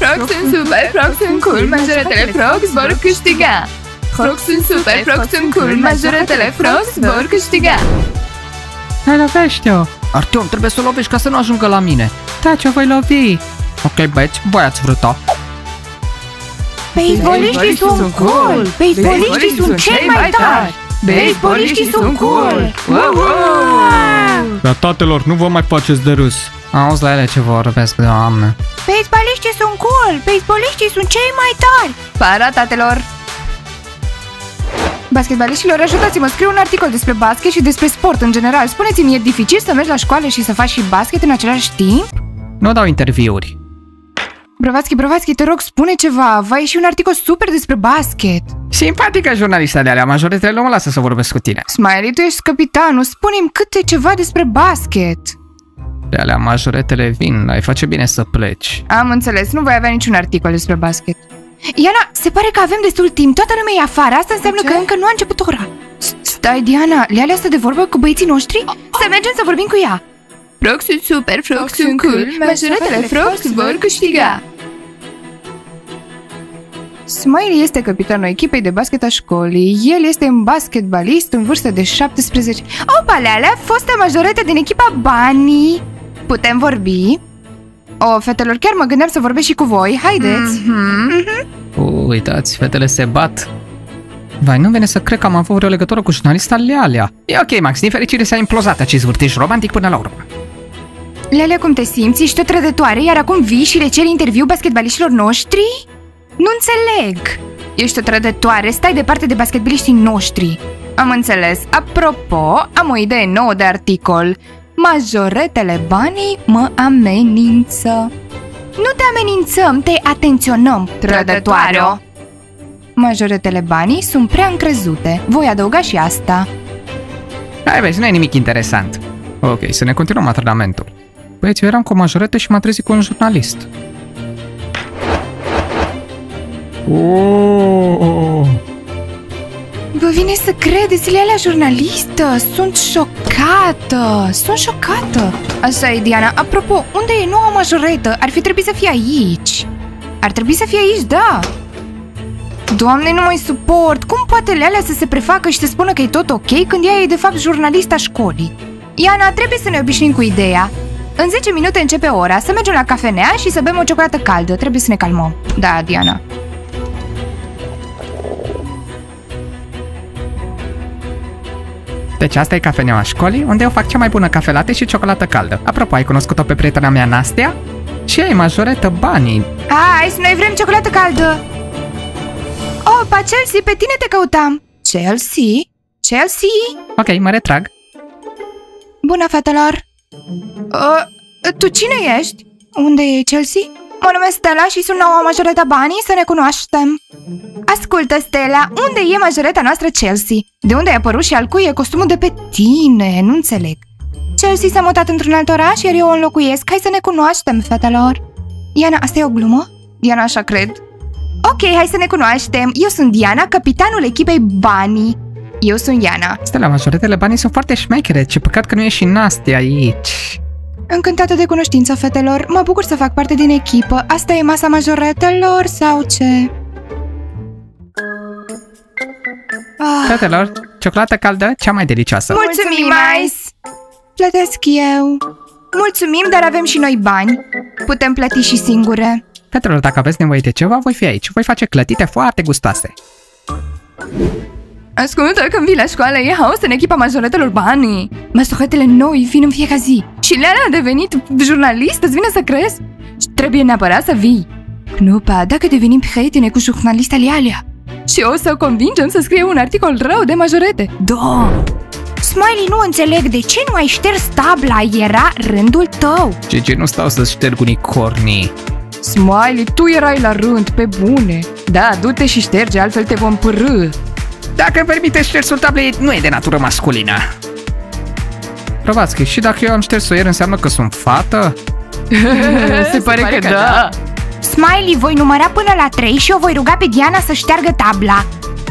Frogs sunt super, Frogs sunt cool, majoretele Frogs vor câștiga. Frogs sunt super, Frogs sunt cool, majoretele Frogs vor câștiga. Hai lovește-o! Artyom, trebuie să o lovești ca să nu ajungă la mine. Taci, o voi lovi! Ok, băieți, voi ați vrut-o. Basebaliștii sunt cool! Basebaliștii sunt cei mai tari! Basebaliștii sunt cool! Wow, wow! Dar tatelor, nu vă mai faceți de râs. Auzi la ele ce vorbesc, doamne. Basebaliștii sunt cool! Basebaliștii sunt cei mai tari! Para, tatelor! Basketbaliștilor, ajutați-mă, scriu un articol despre basket și despre sport în general. Spuneți-mi, e dificil să mergi la școală și să faci și basket în același timp? Nu dau interviuri. Brăvațchi, Brăvațchi, te rog, spune ceva. Va ieși un articol super despre basket. Simpatică jurnalista de alea, majoritele nu mă lasă să vorbesc cu tine. Smiley, tu ești capitanul, spune-mi câte ceva despre basket. De alea majoretele vin, ai face bine să pleci. Am înțeles, nu voi avea niciun articol despre basket. Iana, se pare că avem destul timp, toată lumea e afară, asta înseamnă Ce? că încă nu a început ora. Stai, Diana, Lealea stă de vorbă cu băieții noștri? Să mergem să vorbim cu ea. Frogs sunt super, Frogs sunt cool, majoretele Frogs vor câștiga. Smiley este capitanul echipei de basket a școlii. El este un basketbalist în vârstă de 17. Opa, Lealea, fostă majorete din echipa Banii. Putem vorbi? O, fetelor, chiar mă gândeam să vorbesc și cu voi. Haideți! Mm-hmm. Uitați, fetele se bat. Vai, nu vine să cred că am avut vreo legătură cu jurnalista Lealea. E ok, Max, din fericire s-a implozat acest vârtej romantic până la urmă. Lealea, cum te simți? Ești o trădătoare, iar acum vii și le ceri interviu basketbaliștilor noștri? Nu înțeleg! Ești o trădătoare, stai departe de basketbaliștii noștri. Am înțeles. Apropo, am o idee nouă de articol. Majoretele banii mă amenință. Nu te amenințăm, te atenționăm, trădătoare. Majoretele banii sunt prea încrezute. Voi adăuga și asta. Hai vezi, nu e nimic interesant. Ok, să ne continuăm antrenamentul. Băieți, eu eram cu o majorete și m-a trezit cu un jurnalist. Oh, Vă vine să credeți, Lealea jurnalistă? Sunt șocată! Sunt șocată! Așa e, Diana. Apropo, unde e noua majoretă? Ar fi trebuit să fie aici. Ar trebui să fie aici, da. Doamne, nu mai suport! Cum poate Lealea să se prefacă și să spună că e tot ok când ea e de fapt jurnalista școlii? Iana, trebuie să ne obișnuim cu ideea. În 10 minute începe ora, să mergem la cafenea și să bem o ciocolată caldă. Trebuie să ne calmăm. Da, Diana. Deci asta e cafeneaua școlii, unde eu fac cea mai bună cafelate și ciocolată caldă. Apropo, ai cunoscut-o pe prietena mea, Nastia? Și ea e majoretă banii. Hai, noi vrem ciocolată caldă! Opa, Chelsea, pe tine te căutam! Chelsea? Chelsea? Ok, mă retrag. Bună, fetelor! Uh, tu cine ești? Unde e Chelsea? Mă numesc Stella și sunt noua majoreta banii să ne cunoaștem. Ascultă, Stella, unde e majoreta noastră Chelsea? De unde ai apărut și al cui e costumul de pe tine? Nu înțeleg. Chelsea s-a mutat într-un alt oraș, iar eu o înlocuiesc. Hai să ne cunoaștem, fetelor. Diana, asta e o glumă? Diana, așa cred. Ok, hai să ne cunoaștem. Eu sunt Diana, capitanul echipei Banii. Eu sunt Iana. Stella, majoretele banii sunt foarte șmechere. Ce păcat că nu e și Nastia aici. Încântată de cunoștință, fetelor. Mă bucur să fac parte din echipă. Asta e masa majoretelor sau ce? Ah, Fetelor, ciocolată caldă, cea mai delicioasă. mulțumim, Ice! Plătesc eu. Mulțumim, dar avem și noi bani. Putem plăti și singure. Fetelor, dacă aveți nevoie de ceva, voi fi aici. Voi face clătite foarte gustoase. Ascultă, când vii la școală, e haos în echipa majoretelor banii. Majoretele noi vin în fiecare zi. Și Leana a devenit jurnalist, îți vine să crezi? Și trebuie neapărat să vii. Knupa, dacă devenim prietene cu jurnalista Lealea. Și o să o convingem să scrie un articol rău de majorete. Da! Smiley, nu înțeleg de ce nu ai șters tabla, era rândul tău. Gigi, nu stau să șterg unicornii. Smiley, tu erai la rând, pe bune. Da, du-te și șterge, altfel te vom părâ. Dacă îmi permite ștersul tablei, nu e de natură masculină. Provați și dacă eu am șters-o ieri, înseamnă că sunt fată? Se pare că da. Smiley, voi număra până la 3 și o voi ruga pe Diana să șteargă tabla.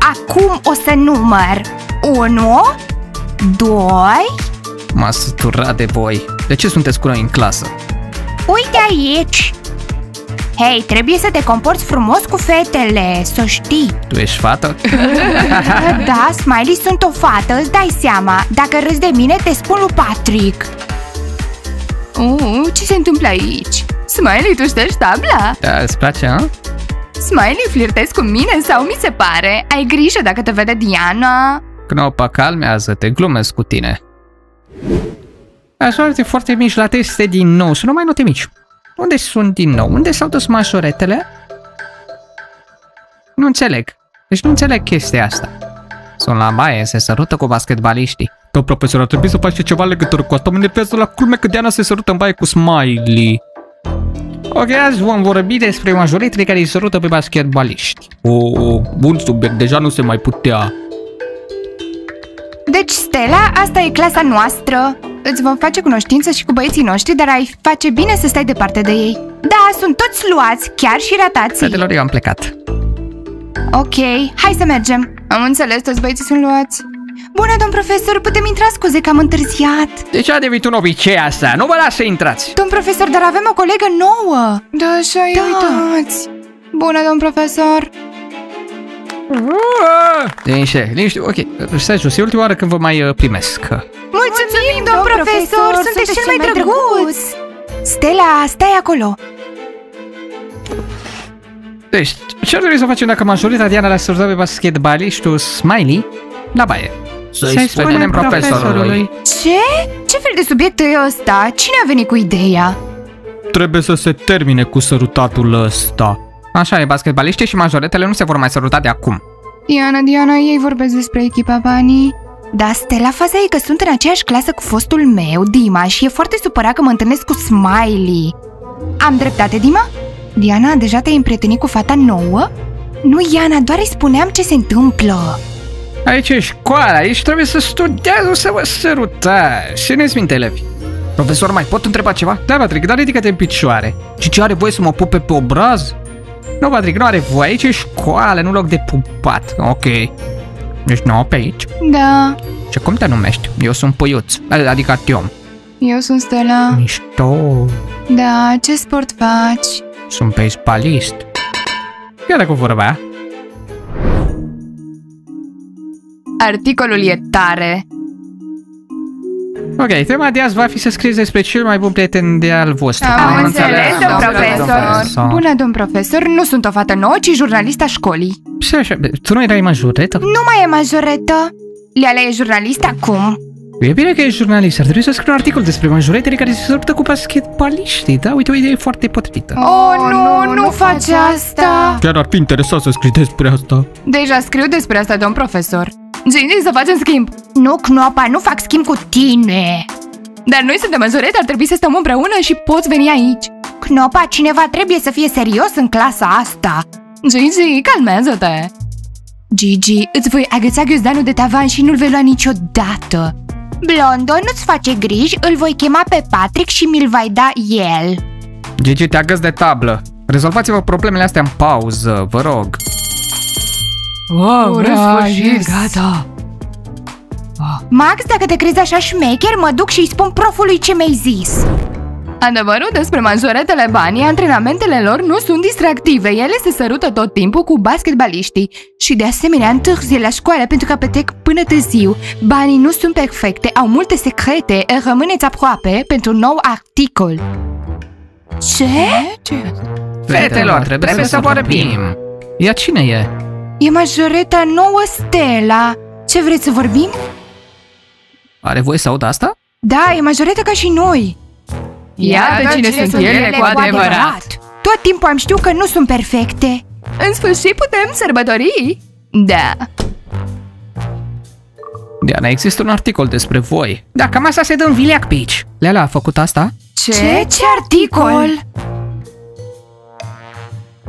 Acum o să număr. 1, 2, M-a săturat de voi. De ce sunteți cu noi în clasă? uite aici. Hei, trebuie să te comporți frumos cu fetele, să știi Tu ești fată? Da, Smiley sunt o fată, îți dai seama Dacă râzi de mine, te spun lui Patrick Uh, ce se întâmplă aici? Smiley, tu ștergi tabla? Da, îți place, a? Smiley, flirtezi cu mine sau mi se pare? Ai grijă dacă te vede Diana? Knopa, calmează-te, glumesc cu tine. Majorete foarte mici la teste din nou, sunt numai note mici. Unde sunt din nou? Unde s-au dus majoretele? Nu înțeleg. Deci nu înțeleg chestia asta. Sunt la baie, se sărută cu basketbaliștii. Da, profesor, ar trebui să faci ceva în legătură cu asta. Mă enervează la culme că Diana se sărută în baie cu Smiley. Ok, azi vom vorbi despre majoretele care îi sărută pe basketbaliști. O, bun subiect, deja nu se mai putea. Deci, Stella, asta e clasa noastră Îți vom face cunoștință și cu băieții noștri, dar ai face bine să stai departe de ei Da, sunt toți luați, chiar și ratații Fetelor, eu am plecat. Ok, hai să mergem Am înțeles, toți băieții sunt luați. Bună, domn profesor, putem intra? Scuze că am întârziat De ce a devenit un obicei asta? Nu vă las să intrați! Domn profesor, dar avem o colegă nouă Da, așa e, Da. uitați. Bună, domn profesor. Liniște, liniște, ok, stai jos, e ultima oară când vă mai uh, primesc. Mulțumim, domn profesor, sunteți cel mai drăguț Stella, stai acolo Deci, ce ar trebui să facem dacă majoritatea Diana le-a sărdat pe basketbaliștul Smiley la baie? Să-i spunem profesorului. Ce? Ce fel de subiect e ăsta? Cine a venit cu ideea? Trebuie să se termine cu sărutatul ăsta. Așa e, basketbaliștii și majoretele nu se vor mai săruta de acum. Diana, Diana, ei vorbesc despre echipa banii. Da, Stella, faza e că sunt în aceeași clasă cu fostul meu, Dima, și e foarte supărat că mă întâlnesc cu Smiley. Am dreptate, Dima? Diana, deja te-ai împrietenit cu fata nouă? Nu, Iana, doar îi spuneam ce se întâmplă. Aici e școala, aici trebuie să studiați, nu să vă sărutați. Și ne minte, elevi. Profesor, mai pot întreba ceva? Da, Patrick, dar ridică-te în picioare. Și ce are voie să mă pupe pe obraz? Nu, Patrick, nu are voie, aici e școală, nu loc de pupat. Ok. Deci nu, pe aici. Da, Ce cum te numești? Eu sunt Puiuț, adică Tiom. eu sunt Stella. Mișto, Da, ce sport faci? sunt baseballist. Iată cu vorba aia. Articolul e tare. Ok, tema de azi va fi să scrieți despre cel mai bun prieten de al vostru. Am înțeles, domn profesor. profesor. Bună, domn profesor, nu sunt o fată nouă, ci jurnalista școlii. Și așa, tu nu erai majoretă? Nu mai e majoretă. Leala e jurnalist acum. E bine că e jurnalist, ar trebui să scrie un articol despre majoretele care se sărută cu basketbaliștii, da? Uite, o idee foarte potrivită. Oh, nu, nu faci asta. Chiar ar fi interesat să scrii despre asta. Deja scriu despre asta, domn profesor. Gingy, să facem schimb. Nu, Knopa, nu fac schimb cu tine. Dar noi suntem majorete, ar trebui să stăm împreună și poți veni aici. Knopa, cineva trebuie să fie serios în clasa asta. Gigi, calmează-te. Gigi, îți voi agăța ghiozdanul de tavan și nu-l vei lua niciodată. Blondo, nu-ți face griji, îl voi chema pe Patrick și mi-l vai da el. Gigi, te agăs de tablă. Rezolvați-vă problemele astea în pauză, vă rog. Wow, în sfârșit, gata. Max, dacă te crezi așa șmecher, mă duc și îi spun profului ce mi-ai zis. Adevărul despre majoretele banii, antrenamentele lor nu sunt distractive. Ele se sărută tot timpul cu basketbaliștii și de asemenea întârzie la școală pentru că petrec până târziu. Banii nu sunt perfecte, au multe secrete, rămâneți aproape pentru un nou articol. Ce? Fetelor, trebuie să vorbim. Ea cine e? E majoreta nouă Stella. Ce vreți să vorbim? Are voie să aud asta? Da, e majoreta ca și noi. Iată cine sunt ele cu adevărat. Tot timpul am știut că nu sunt perfecte. În sfârșit putem sărbători? Da. Diana, există un articol despre voi. Da, cam asta se dă în vileac pe aici. Leala a făcut asta? Ce? Ce? Ce articol?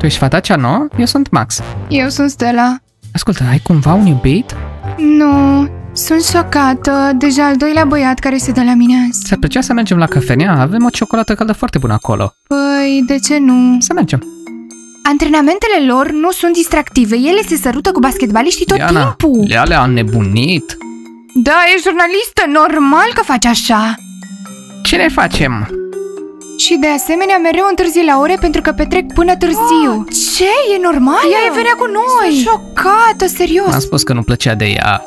Tu ești fata cea nouă? Eu sunt Max. Eu sunt Stella. Ascultă, ai cumva un iubit? Nu, sunt șocată. Deja al doilea băiat care se dă la mine azi. Ți-ar plăcea să mergem la cafenea? Avem o ciocolată caldă foarte bună acolo. Păi, de ce nu? Să mergem. Antrenamentele lor nu sunt distractive. Ele se sărută cu basketbaliștii tot Diana, timpul. Leala a nebunit. Da, e jurnalistă, normal că faci așa. Ce ne facem? Și de asemenea mereu întârzi la ore pentru că petrec până târziu. Oh, ce? E normal? Ea e venea cu noi. Sunt șocată, serios. Am spus că nu plăcea de ea.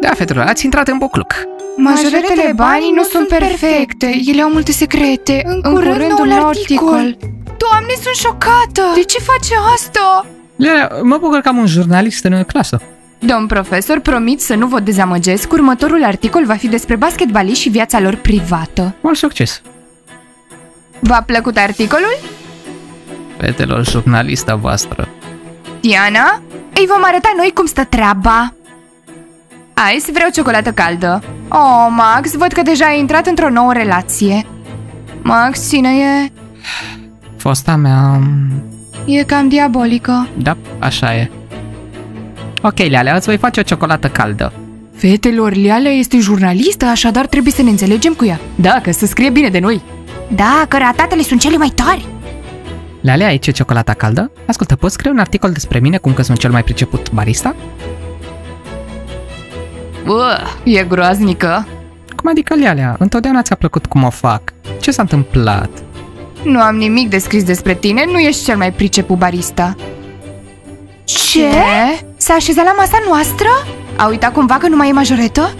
Da, fetelor, ați intrat în bucluc. Majoretele banii nu sunt perfecte. Ele au multe secrete. În curând, noul articol. Doamne, sunt șocată! De ce face asta? Lea, mă bucur că am un jurnalist în clasă. Domn profesor, promit să nu vă dezamăgesc. Următorul articol va fi despre basketbaliști și viața lor privată. Mult succes! V-a plăcut articolul? Fetelor, jurnalista voastră. Diana, îi vom arăta noi cum stă treaba. Hai, să vreau ciocolată caldă. Oh, Max, văd că deja ai intrat într-o nouă relație. Max, cine e? Fosta mea... E cam diabolică. Da, așa e. Ok, Lealea, îți voi face o ciocolată caldă. Fetelor, Lealea este jurnalistă, așadar trebuie să ne înțelegem cu ea. Da, că să scrie bine de noi. Da, că ratatele sunt cele mai tari. Lealea, aici e ciocolata caldă? Ascultă, poți scrie un articol despre mine cum că sunt cel mai priceput barista? Ugh, e groaznică. Cum adică, Lealea? Întotdeauna ți-a plăcut cum o fac. Ce s-a întâmplat? Nu am nimic de scris despre tine, nu ești cel mai priceput barista. Ce? S-a așezat la masa noastră? A uitat cumva că nu mai e majoretă?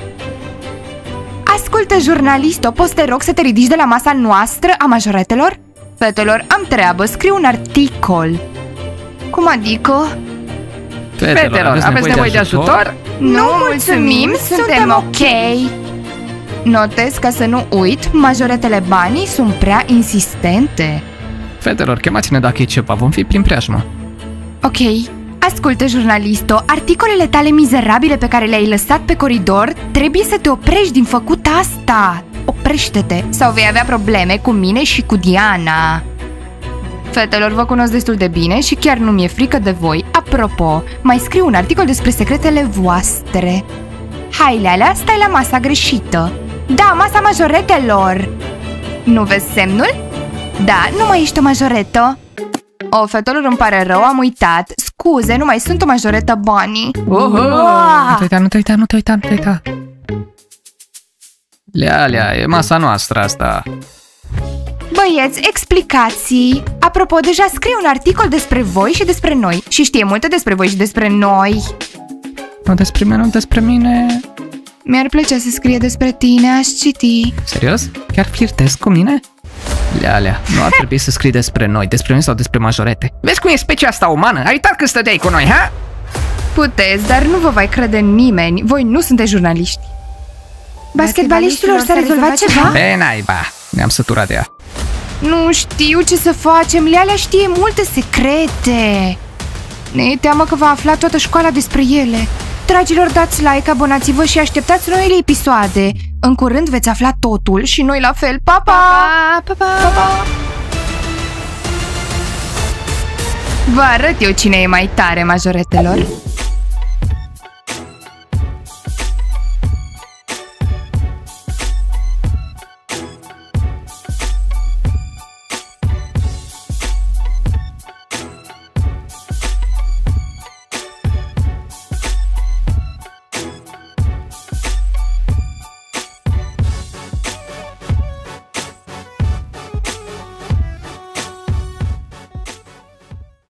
Ascultă, jurnalistă, poți te rog să te ridici de la masa noastră a majoretelor? Fetelor, am treabă, scriu un articol. Cum adică? Fetelor, aveți nevoie de ajutor? Nu mulțumim, suntem ok. Notez ca să nu uit, majoretele banii sunt prea insistente. Fetelor, chemați-ne dacă e ceva, vom fi prin preajmă. Ok, ascultă, jurnalisto, articolele tale mizerabile pe care le-ai lăsat pe coridor, trebuie să te oprești din făcut asta. Oprește-te, sau vei avea probleme cu mine și cu Diana. Fetelor, vă cunosc destul de bine și chiar nu mi-e frică de voi. Apropo, mai scriu un articol despre secretele voastre. Hai, Lealea, stai la masa greșită. Da, masa majoretelor. Nu vezi semnul? Da, nu mai ești o majoretă. O, fetelor, îmi pare rău, am uitat. Scuze, nu mai sunt o majoretă banii. Nu te uita, nu te uita, nu te uita, nu te uita. Lealea, e masa noastră asta. Băieți, explicații! Apropo, deja scrie un articol despre voi și despre noi și știe multe despre voi și despre noi. Nu despre mine, nu despre mine. Mi-ar plăcea să scrie despre tine, aș citi. Serios? Chiar flirtezi cu mine? Lealea, nu ar trebui să scrii despre noi, despre noi sau despre majorete. Vezi cum e specia asta umană? Ai uitat când stăteai cu noi, ha? Puteți, dar nu vă va crede nimeni. Voi nu sunteți jurnaliști. Basketbaliștilor s-a rezolvat ceva? E, naiba, ne-am săturat de ea. Nu știu ce să facem. Lealea știe multe secrete. Ne e teamă că va afla toată școala despre ele. Dragilor, dați like, abonați-vă și așteptați noile episoade. În curând veți afla totul și noi la fel. Pa, pa! Pa, pa, pa, pa. Vă arăt eu cine e mai tare, majoretelor.